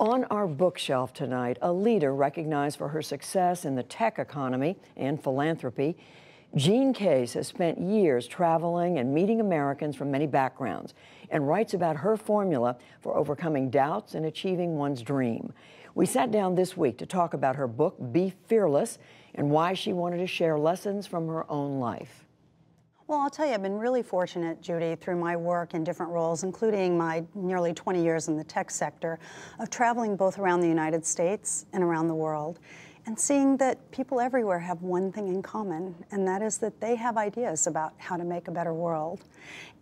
On our bookshelf tonight, a leader recognized for her success in the tech economy and philanthropy. Jean Case has spent years traveling and meeting Americans from many backgrounds and writes about her formula for overcoming doubts and achieving one's dream. We sat down this week to talk about her book, Be Fearless, and why she wanted to share lessons from her own life. Well, I'll tell you, I've been really fortunate, Judy, through my work in different roles, including my nearly 20 years in the tech sector, of traveling both around the United States and around the world, and seeing that people everywhere have one thing in common, and that is that they have ideas about how to make a better world.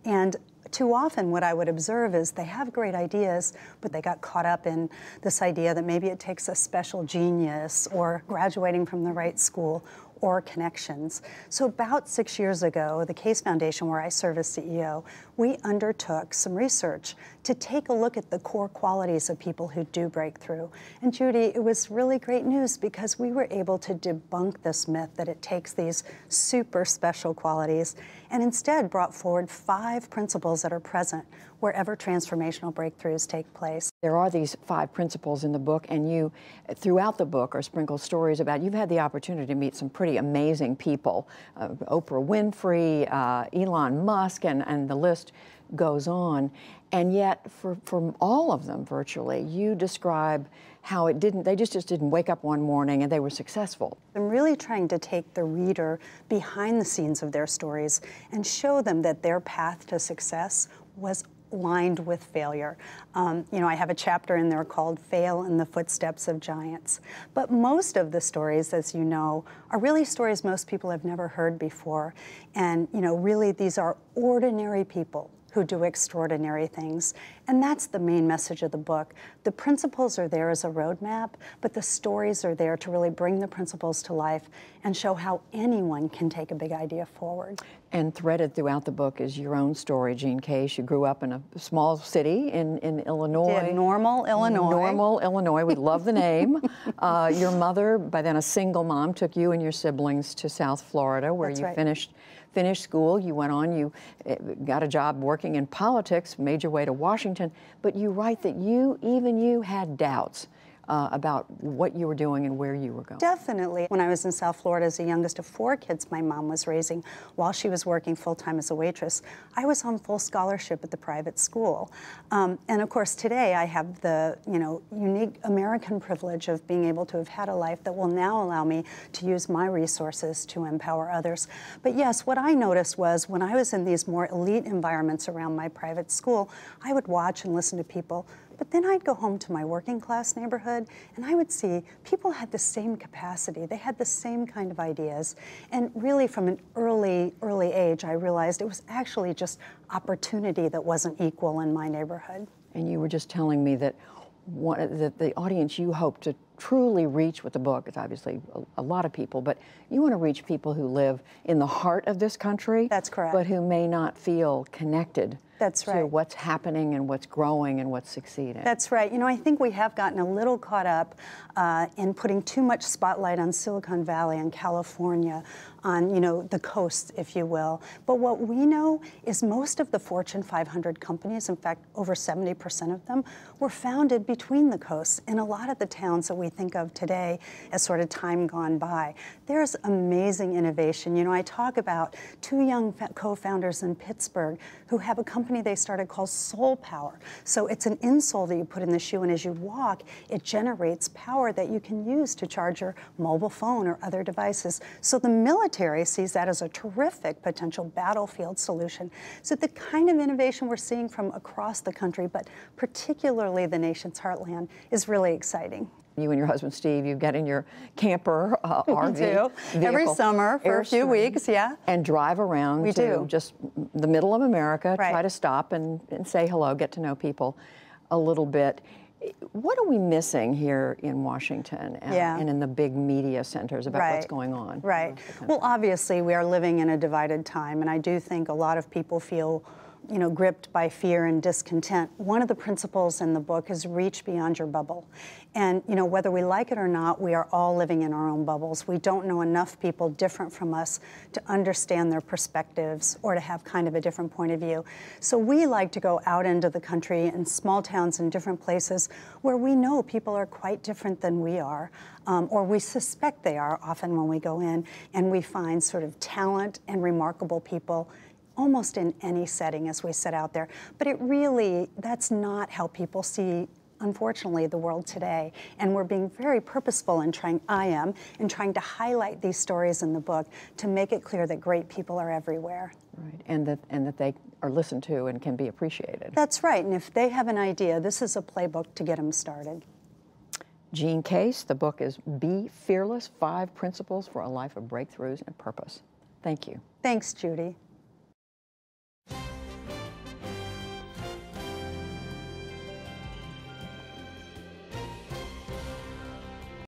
And too often what I would observe is they have great ideas, but they got caught up in this idea that maybe it takes a special genius or graduating from the right school or connections. So about six years ago, the Case Foundation, where I serve as CEO, we undertook some research to take a look at the core qualities of people who do break through. And Judy, it was really great news because we were able to debunk this myth that it takes these super special qualities and instead brought forward five principles that are present wherever transformational breakthroughs take place. There are these five principles in the book, and you, throughout the book, are sprinkled stories about you've had the opportunity to meet some pretty amazing people uh, Oprah Winfrey, uh, Elon Musk, and, and the list goes on. And yet, for, for all of them virtually, you describe how it didn't, they just, just didn't wake up one morning and they were successful. I'm really trying to take the reader behind the scenes of their stories and show them that their path to success was lined with failure. Um, you know, I have a chapter in there called Fail in the Footsteps of Giants. But most of the stories, as you know, are really stories most people have never heard before. And, you know, really these are ordinary people who do extraordinary things. And that's the main message of the book. The principles are there as a roadmap, but the stories are there to really bring the principles to life and show how anyone can take a big idea forward. And threaded throughout the book is your own story, Jean Case. You grew up in a small city in, in Illinois. Did Normal, Illinois. Normal, Illinois. We love the name. uh, your mother, by then a single mom, took you and your siblings to South Florida, where That's you right. finished finished school. You went on. You eh, got a job working in politics. Made your way to Washington. But you write that you, even you, had doubts uh, about what you were doing and where you were going. Definitely. When I was in South Florida as the youngest of four kids my mom was raising while she was working full time as a waitress, I was on full scholarship at the private school. Um, and of course, today I have the you know unique American privilege of being able to have had a life that will now allow me to use my resources to empower others. But yes, what I noticed was when I was in these more elite environments around my private school, I would watch and listen to people but then I'd go home to my working class neighborhood and I would see people had the same capacity. They had the same kind of ideas. And really from an early, early age, I realized it was actually just opportunity that wasn't equal in my neighborhood. And you were just telling me that one, that the audience you hope to truly reach with the book is obviously a, a, lot of people, but you want to reach people who live in the heart of this country. That's correct. But who may not feel connected that's to right. what's happening and what's growing and what's succeeding. That's right. You know, I think we have gotten a little caught up uh, in putting too much spotlight on Silicon Valley and California, on you know the coast, if you will. But what we know is most of the Fortune 500 companies, in fact, over 70% of them, were founded between the coasts. In a lot of the towns that we think of today as sort of time gone by, there's amazing innovation. You know, I talk about two young co-founders in Pittsburgh who have a company they started called SolePower. So it's an insole that you put in the shoe, and as you walk, it generates power that you can use to charge your mobile phone or other devices. So the military sees that as a terrific potential battlefield solution. So the kind of innovation we're seeing from across the country, but particularly the nation's heartland, is really exciting. You and your husband Steve, you get in your camper uh, RV do. every summer for a few weeks, yeah, and drive around we to do. just the middle of America. Right. Try to stop and, and say hello, get to know people a little bit. What are we missing here in Washington and, yeah. and in the big media centers about right. what's going on? Right. Well, obviously, we are living in a divided time, and I do think a lot of people feel you know, gripped by fear and discontent, one of the principles in the book is reach beyond your bubble. And, you know, whether we like it or not, we are all living in our own bubbles. We don't know enough people different from us to understand their perspectives or to have kind of a different point of view. So we like to go out into the country in small towns and different places where we know people are quite different than we are, um, or we suspect they are often when we go in, and we find sort of talent and remarkable people almost in any setting as we set out there. But it really, that's not how people see unfortunately, the world today. And we're being very purposeful in trying, I am, in trying to highlight these stories in the book to make it clear that great people are everywhere. Right, and that, and that they are listened to and can be appreciated. That's right, and if they have an idea, this is a playbook to get them started. Jean Case, the book is Be Fearless, Five Principles for a Life of Breakthroughs and Purpose. Thank you. Thanks, Judy.